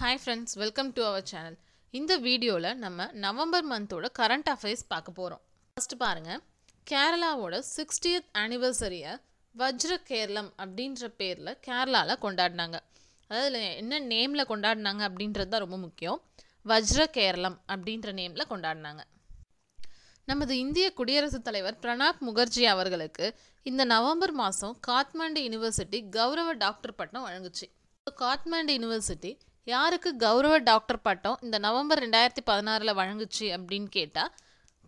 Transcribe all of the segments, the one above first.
Hi friends welcome to our channel இந்த வீடியோவில் நம்ம நவம்பர் மந்தோட கரண்ட் அஃபேர்ஸ் பார்க்க போகிறோம் ஃபஸ்ட்டு பாருங்கள் கேரளாவோட சிக்ஸ்டியத் ஆனிவர்சரியை வஜ்ர கேரளம் அப்படின்ற பேரில் கேரளாவில் கொண்டாடினாங்க. அதாவது என்ன நேமில் கொண்டாடினாங்க அப்படின்றது தான் ரொம்ப முக்கியம். வஜ்ர கேரளம் அப்படின்ற நேமில் கொண்டாடினாங்க. நமது இந்திய குடியரசுத் தலைவர் பிரணாப் முகர்ஜி அவர்களுக்கு இந்த நவம்பர் மாதம் காத்மாண்டு யூனிவர்சிட்டி கௌரவ டாக்டர் பட்டம் வழங்குச்சு. காத்மாண்டு யூனிவர்சிட்டி யாருக்கு கௌரவ டாக்டர் பட்டம் இந்த நவம்பர் ரெண்டாயிரத்தி பதினாறில் வழங்குச்சு அப்படின்னு கேட்டால்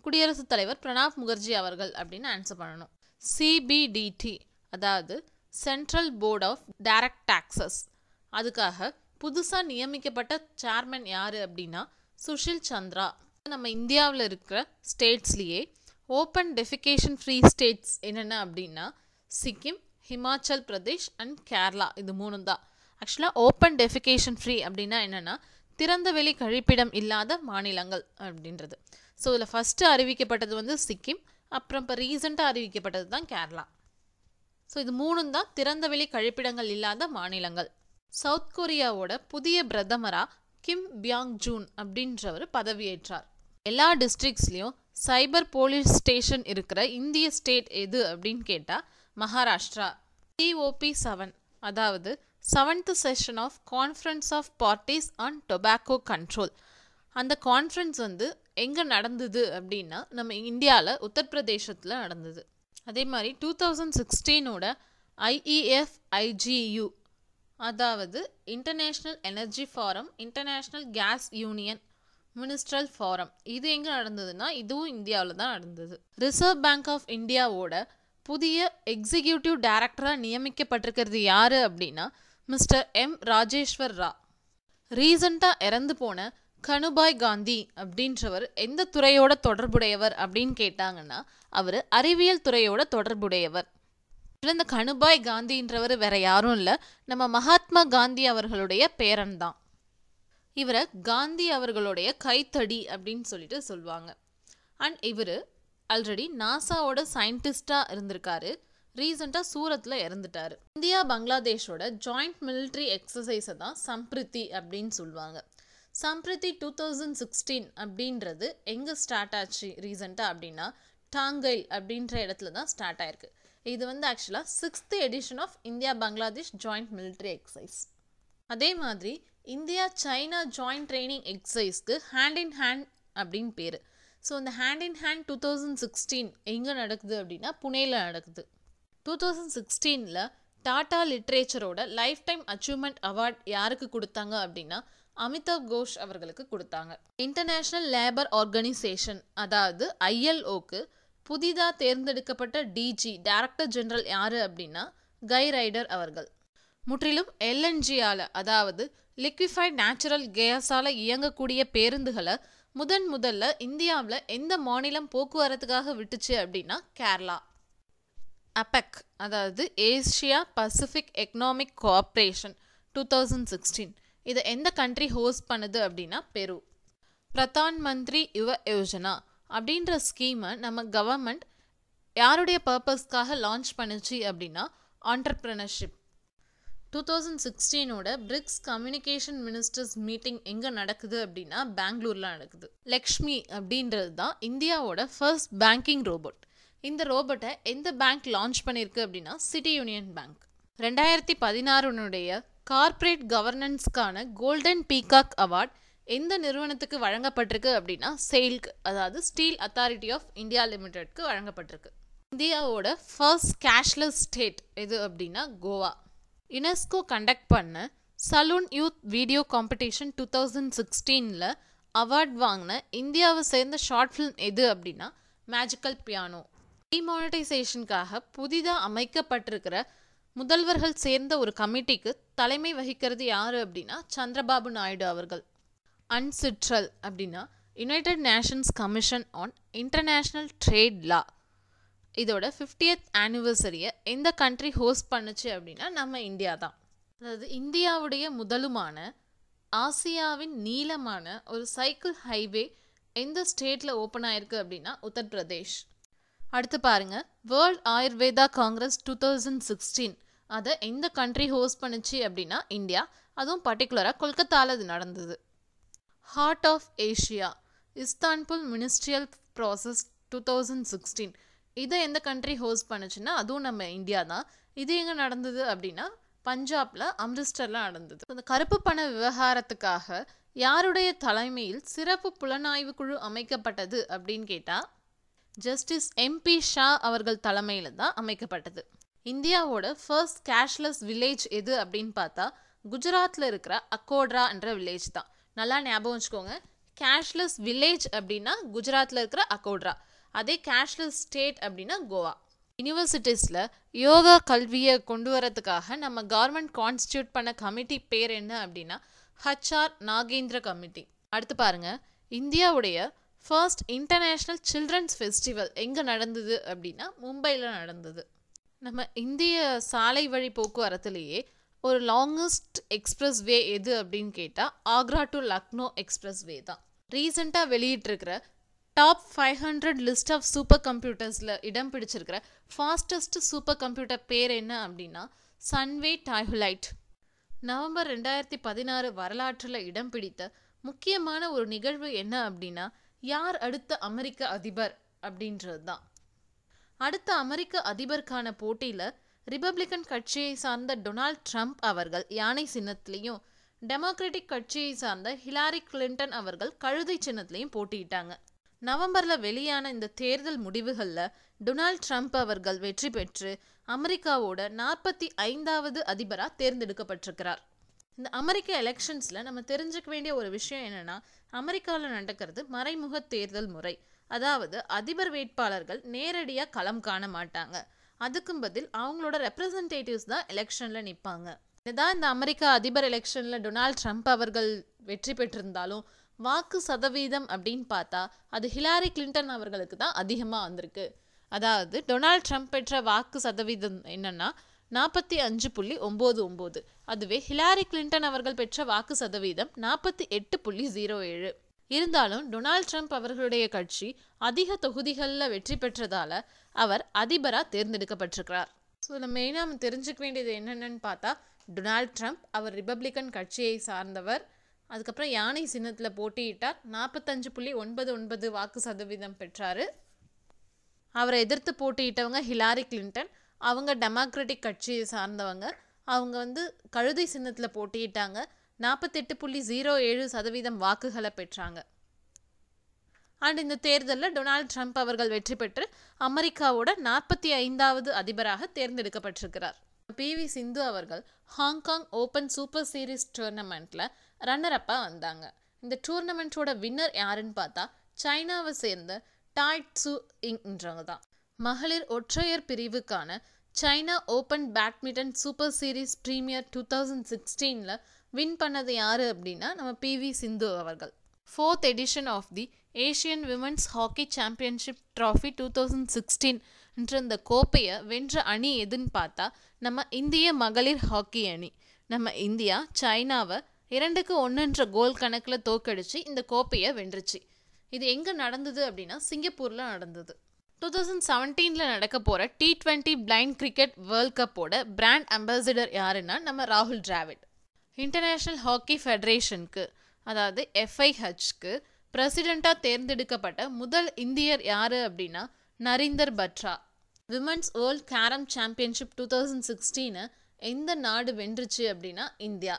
குடியரசுத் தலைவர் பிரணாப் முகர்ஜி அவர்கள் அப்படின்னு ஆன்சர் பண்ணணும். சிபிடிடி அதாவது Central Board of Direct Taxes அதுக்காக புதுசாக நியமிக்கப்பட்ட சேர்மன் யார் அப்படின்னா சுஷில் சந்திரா. நம்ம இந்தியாவில் இருக்கிற ஸ்டேட்ஸ்லேயே ஓப்பன் டெஃபிகேஷன் ஃப்ரீ ஸ்டேட்ஸ் என்னென்ன அப்படின்னா சிக்கிம் ஹிமாச்சல் பிரதேஷ் அண்ட் கேரளா. இது மூணு தான் ஆக்சுவலாக ஓப்பன் டெஃபிகேஷன் ஃப்ரீ அப்படின்னா என்னென்னா திறந்த வெளி கழிப்பிடம் இல்லாத மாநிலங்கள் அப்படின்றது. ஸோ இதில் ஃபஸ்ட்டு அறிவிக்கப்பட்டது வந்து சிக்கிம் அப்புறம் இப்போ ரீசெண்டாக அறிவிக்கப்பட்டது தான் கேரளா. ஸோ இது மூணும் தான் திறந்த வெளி கழிப்பிடங்கள் இல்லாத மாநிலங்கள். சவுத் கொரியாவோட புதிய பிரதமராக கிம் பியாங் ஜூன் அப்படின்றவர் பதவியேற்றார். எல்லா டிஸ்ட்ரிக்ஸ்லேயும் சைபர் போலீஸ் ஸ்டேஷன் இருக்கிற இந்திய ஸ்டேட் எது அப்படின்னு கேட்டால் மகாராஷ்டிரா. டிஓபி செவன் அதாவது seventh session of conference of parties on tobacco control அந்த கான்ஃபரன்ஸ் வந்து எங்கே நடந்தது அப்படின்னா நம்ம இந்தியாவில் உத்தரப்பிரதேசத்தில் நடந்தது. அதே மாதிரி டூ தௌசண்ட் சிக்ஸ்டீனோட ஐஇஎஃப் ஐஜியு அதாவது International Energy Forum International Gas Union Ministerial Forum இது எங்கே நடந்ததுன்னா இதுவும் இந்தியாவில் தான் நடந்தது. ரிசர்வ் பேங்க் ஆஃப் இந்தியாவோட புதிய எக்ஸிக்யூட்டிவ் டைரக்டராக நியமிக்கப்பட்டிருக்கிறது யார் அப்படின்னா மிஸ்டர் எம். ராஜேஸ்வர் ரா. ரீசண்டாக இறந்து போன கனுபாய் காந்தி அப்படின்றவர் எந்த துறையோட தொடர்புடையவர் அப்படின்னு கேட்டாங்கன்னா அவர் அறிவியல் துறையோட தொடர்புடையவர். இந்த கனுபாய் காந்தின்றவர் வேற யாரும் இல்லை நம்ம மகாத்மா காந்தி அவர்களுடைய பேரன் தான் இவரை காந்தி அவர்களுடைய கைத்தடி அப்படின்னு சொல்லிட்டு சொல்லுவாங்க. அண்ட் இவர் ஆல்ரெடி நாசாவோட சயின்டிஸ்டாக இருந்திருக்காரு. ரீசெண்டாக சூரத்தில் இறந்துட்டார். இந்தியா பங்களாதேஷோட ஜாயிண்ட் மிலிட்ரி எக்ஸசைஸை தான் சம்பிரித்தி அப்படின்னு சொல்லுவாங்க. சம்பிரித்தி டூ தௌசண்ட் சிக்ஸ்டீன் அப்படின்றது எங்கே ஸ்டார்ட் ஆச்சு ரீசெண்டாக அப்படின்னா டாங்கைல் அப்படின்ற இடத்துல தான் ஸ்டார்ட் ஆயிருக்கு. இது வந்து ஆக்சுவலாக sixth edition of India Bangladesh joint military exercise அதே மாதிரி இந்தியா சைனா ஜாயிண்ட் ட்ரைனிங் எக்ஸசைஸ்க்கு ஹேண்ட் இன் ஹேண்ட் அப்படின்னு பேர். ஸோ இந்த hand in hand two thousand sixteen எங்கே நடக்குது அப்படின்னா புனேயில் நடக்குது. டூ தௌசண்ட் சிக்ஸ்டீனில் டாடா லிட்ரேச்சரோட லைஃப் டைம் அச்சீவ்மெண்ட் அவார்ட் யாருக்கு கொடுத்தாங்க அப்படின்னா அமிதாப் கோஷ் அவர்களுக்கு கொடுத்தாங்க. இன்டர்நேஷ்னல் லேபர் ஆர்கனைசேஷன் அதாவது ஐஎல்ஓக்கு புதிதாக தேர்ந்தெடுக்கப்பட்ட டிஜி டைரக்டர் ஜெனரல் யார் அப்படின்னா கை ரைடர் அவர்கள். முற்றிலும் எல்என்ஜியால் அதாவது லிக்விஃபைட் நேச்சுரல் கேஸால் இயங்கக்கூடிய பேருந்துகளை முதன் முதல்ல இந்தியாவில் எந்த மாநிலம் போக்குவரத்துக்காக விட்டுச்சு அப்படின்னா கேரளா. அபெக் அதாவது Asia Pacific economic cooperation two thousand sixteen. இதை எந்த கண்ட்ரி ஹோஸ்ட் பண்ணுது அப்படின்னா பெரு. பிரதான் மந்திரி யுவ யோஜனா அப்படின்ற ஸ்கீமை நம்ம கவர்மெண்ட் யாருடைய பர்பஸ்க்காக லான்ச் பண்ணுச்சு அப்படின்னா ஆண்டர்ப்ரனர்ஷிப். டூ தௌசண்ட் சிக்ஸ்டீனோட பிரிக்ஸ் கம்யூனிகேஷன் மினிஸ்டர்ஸ் மீட்டிங் எங்கே நடக்குது அப்படின்னா பெங்களூரில் நடக்குது. லக்ஷ்மி அப்படின்றது தான் இந்தியாவோட ஃபர்ஸ்ட் பேங்கிங் ரோபோட் இந்த ரோபோட்டை எந்த பேங்க் லான்ச் பண்ணியிருக்கு அப்படின்னா சிட்டி யூனியன் பேங்க் ரெண்டாயிரத்தி பதினாறுனுடைய கார்ப்பரேட் கவர்னன்ஸ்க்கான கோல்டன் பீகாக் அவார்ட் எந்த நிறுவனத்துக்கு வழங்கப்பட்டிருக்கு அப்படின்னா செயில்க்கு அதாவது ஸ்டீல் அத்தாரிட்டி ஆஃப் இந்தியா லிமிடெட்க்கு வழங்கப்பட்டிருக்கு. இந்தியாவோட ஃபர்ஸ்ட் கேஷ்லெஸ் ஸ்டேட் எது அப்படின்னா கோவா. யுனெஸ்கோ கண்டக்ட் பண்ண saloon youth video competition two thousand சிக்ஸ்டீனில் award வாங்கின இந்தியாவை சேர்ந்த ஷார்ட் ஃபிலிம் எது அப்படின்னா மேஜிக்கல் பியானோ டிமானிட்டைசேஷனுக்காக புதிதாக அமைக்கப்பட்டிருக்கிற முதல்வர்கள் சேர்ந்த ஒரு கமிட்டிக்கு தலைமை வகிக்கிறது யார் அப்படின்னா சந்திரபாபு நாயுடு அவர்கள். அன்சிட்ரல் அப்படின்னா United Nations commission on international trade law இதோட ஃபிஃப்டியத் ஆனிவர்சரியை எந்த கண்ட்ரி ஹோஸ்ட் பண்ணுச்சு அப்படின்னா நம்ம இந்தியா தான். அதாவது இந்தியாவுடைய முதலுமான ஆசியாவின் நீளமான ஒரு சைக்கிள் ஹைவே எந்த ஸ்டேட்டில் ஓப்பன் ஆயிருக்கு அப்படின்னா உத்தரப்பிரதேஷ். அடுத்து பாருங்க world Ayurveda congress two thousand sixteen அதை எந்த கண்ட்ரி ஹோஸ்ட் பண்ணுச்சு அப்படின்னா இந்தியா. அதுவும் பர்டிகுலராக கொல்கத்தாவில் இது நடந்தது. Heart of Asia Istanbul ministerial process two thousand sixteen இதை எந்த கண்ட்ரி ஹோஸ்ட் பண்ணுச்சுன்னா அதுவும் நம்ம இந்தியா தான். இது எங்கே நடந்தது அப்படின்னா பஞ்சாப்ல அம்ரிஸ்டரில் நடந்தது. இந்த கருப்பு பண விவகாரத்துக்காக யாருடைய தலைமையில் சிறப்பு புலனாய்வு குழு அமைக்கப்பட்டது அப்படின்னு கேட்டால் ஜஸ்டிஸ் எம்பி ஷா அவர்கள் தலைமையில் தான் அமைக்கப்பட்டது. இந்தியாவோட ஃபர்ஸ்ட் கேஷ்லெஸ் வில்லேஜ் எது அப்படின்னு பார்த்தா குஜராத்தில் இருக்கிற அக்கோட்ரா என்ற வில்லேஜ் தான். நல்லா ஞாபகம் வச்சுக்கோங்க. கேஷ்லெஸ் வில்லேஜ் அப்படின்னா குஜராத்தில் இருக்கிற அக்கோட்ரா அதே கேஷ்லெஸ் ஸ்டேட் அப்படின்னா கோவா. யூனிவர்சிட்டிஸில் யோகா கல்வியை கொண்டு வரதுக்காக நம்ம கவர்மெண்ட் கான்ஸ்டியூட் பண்ண கமிட்டி பேர் என்ன அப்படின்னா ஹச்ஆர் நாகேந்திர கமிட்டி அடுத்து பாருங்க. இந்தியாவுடைய ஃபர்ஸ்ட் இன்டர்நேஷ்னல் சில்ட்ரன்ஸ் ஃபெஸ்டிவல் எங்கே நடந்தது அப்படின்னா மும்பையில் நடந்தது. நம்ம இந்திய சாலை வழி போக்குவரத்துலேயே ஒரு லாங்கஸ்ட் எக்ஸ்பிரஸ் வே எது அப்படின்னு கேட்டால் ஆக்ரா டு லக்னோ எக்ஸ்பிரஸ் வே தான். ரீசெண்டாக வெளியிட்டிருக்கிற top five hundred list of super கம்ப்யூட்டர்ஸில் இடம் பிடிச்சிருக்கிற ஃபாஸ்டஸ்ட் சூப்பர் கம்ப்யூட்டர் பேர் என்ன அப்படின்னா சன்வே டாய்ஹுலைட் நவம்பர் ரெண்டாயிரத்தி பதினாறு வரலாற்றில் இடம் பிடித்த முக்கியமான ஒரு நிகழ்வு என்ன அப்படின்னா யார் அடுத்த அமெரிக்க அதிபர் அப்படின்றது தான். அடுத்த அமெரிக்க அதிபருக்கான போட்டியில் ரிபப்ளிகன் கட்சியை சார்ந்த டொனால்ட் ட்ரம்ப் அவர்கள் யானை சின்னத்திலையும் டெமோக்ராட்டிக் கட்சியை சார்ந்த ஹிலாரி கிளின்டன் அவர்கள் கழுதை சின்னத்திலையும் போட்டியிட்டாங்க. நவம்பரில் வெளியான இந்த தேர்தல் முடிவுகளில் டொனால்ட் ட்ரம்ப் அவர்கள் வெற்றி பெற்று அமெரிக்காவோட நாற்பத்தி ஐந்தாவது அதிபராக தேர்ந்தெடுக்கப்பட்டிருக்கிறார். இந்த அமெரிக்க எலெக்ஷன்ஸில் நம்ம தெரிஞ்சுக்க வேண்டிய ஒரு விஷயம் என்னென்னா அமெரிக்காவில் நடக்கிறது மறைமுக தேர்தல் முறை. அதாவது அதிபர் வேட்பாளர்கள் நேரடியாக களம் காண மாட்டாங்க. அதுக்கும் பதில் அவங்களோட ரெப்ரசன்டேட்டிவ்ஸ் தான் எலெக்ஷனில் நிற்பாங்க இதுதான் இந்த அமெரிக்கா அதிபர் எலெக்ஷனில் டொனால்ட் ட்ரம்ப் அவர்கள் வெற்றி பெற்றிருந்தாலும் வாக்கு சதவீதம் அப்படின்னு பார்த்தா அது ஹிலாரி கிளின்டன் அவர்களுக்கு தான் அதிகமாக வந்திருக்கு. அதாவது டொனால்ட் ட்ரம்ப் பெற்ற வாக்கு சதவீதம் என்னன்னா நாற்பத்தி அஞ்சு புள்ளி ஒம்பது ஒம்பது. அதுவே ஹிலாரி கிளின்டன் அவர்கள் பெற்ற வாக்கு சதவீதம் நாற்பத்தி எட்டு புள்ளி ஜீரோ ஏழு. இருந்தாலும் டொனால்ட் ட்ரம்ப் அவர்களுடைய கட்சி அதிக தொகுதிகளில் வெற்றி பெற்றதால அவர் அதிபராக தேர்ந்தெடுக்கப்பட்டிருக்கிறார். ஸோ இதில் மெயினாக நம்ம தெரிஞ்சுக்க வேண்டியது என்னென்னு பார்த்தா டொனால்ட் ட்ரம்ப் அவர் ரிப்பப்ளிக்கன் கட்சியை சார்ந்தவர் அதுக்கப்புறம் யானை சின்னத்தில் போட்டியிட்டார். நாற்பத்தஞ்சு புள்ளி ஒன்பது ஒன்பது வாக்கு சதவீதம் பெற்றார். அவரை எதிர்த்து போட்டியிட்டவங்க ஹிலாரி கிளின்டன் அவங்க டெமோக்ராட்டிக் கட்சியை சார்ந்தவங்க. அவங்க வந்து கழுதை சின்னத்தில் போட்டியிட்டாங்க. நாற்பத்தெட்டு புள்ளி ஜீரோ ஏழு சதவீதம் வாக்குகளை பெற்றாங்க. அண்ட் இந்த தேர்தலில் டொனால்ட் ட்ரம்ப் அவர்கள் வெற்றி பெற்று அமெரிக்காவோட நாற்பத்தி ஐந்தாவது அதிபராக தேர்ந்தெடுக்கப்பட்டிருக்கிறார். பி வி சிந்து அவர்கள் Hong Kong open super series டோர்னமெண்ட்டில் runner அப்பாக வந்தாங்க. இந்த டூர்னமெண்ட்டோட வின்னர் யாருன்னு பார்த்தா சைனாவை சேர்ந்த டாய் சு இங்ன்றவங்க தான் மகளிர் ஒற்றையர் பிரிவுக்கான China open badminton super series premier two thousand சிக்ஸ்டீனில் win பண்ணது யார் அப்படின்னா நம்ம பிவி சிந்து அவர்கள். Fourth edition of the Asian women's hockey championship trophy two thousand sixteen என்ற இந்த கோப்பையை வென்ற அணி எதுன்னு பார்த்தா நம்ம இந்திய மகளிர் ஹாக்கி அணி. நம்ம இந்தியா சைனாவை இரண்டுக்கு ஒன்றுன்ற கோல் கணக்கில் தோக்கடிச்சு இந்த கோப்பையை வென்றுச்சு. இது எங்கே நடந்தது அப்படின்னா சிங்கப்பூரில் நடந்தது. டூ தௌசண்ட் செவன்டீனில் நடக்க போகிற T twenty blind cricket world கப்போட brand ambassador யாருன்னா நம்ம ராகுல் டிராவிட். இன்டர்நேஷ்னல் ஹாக்கி ஃபெடரேஷனுக்கு அதாவது எஃப்ஐஹெச்க்கு பிரசிடெண்ட்டாக தேர்ந்தெடுக்கப்பட்ட முதல் இந்தியர் யார் அப்படின்னா Narinder Batra women's world carrom championship two thousand சிக்ஸ்டீனை எந்த நாடு வென்றுச்சு அப்படின்னா India.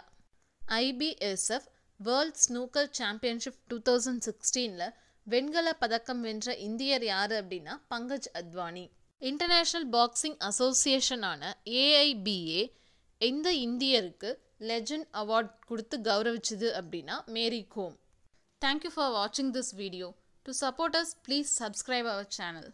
IBSF world snooker championship two thousand சிக்ஸ்டீனில் வெண்கல பதக்கம் வென்ற இந்தியர் யார் அப்படின்னா பங்கஜ் அத்வானி. இன்டர்நேஷ்னல் பாக்ஸிங் அசோசியேஷனான ஏஐபிஏ எந்த இந்தியருக்கு லெஜண்ட் அவார்ட் கொடுத்து கௌரவிச்சது அப்படின்னா Mary Kom. Thank you for வாட்சிங் this video to support us please subscribe our channel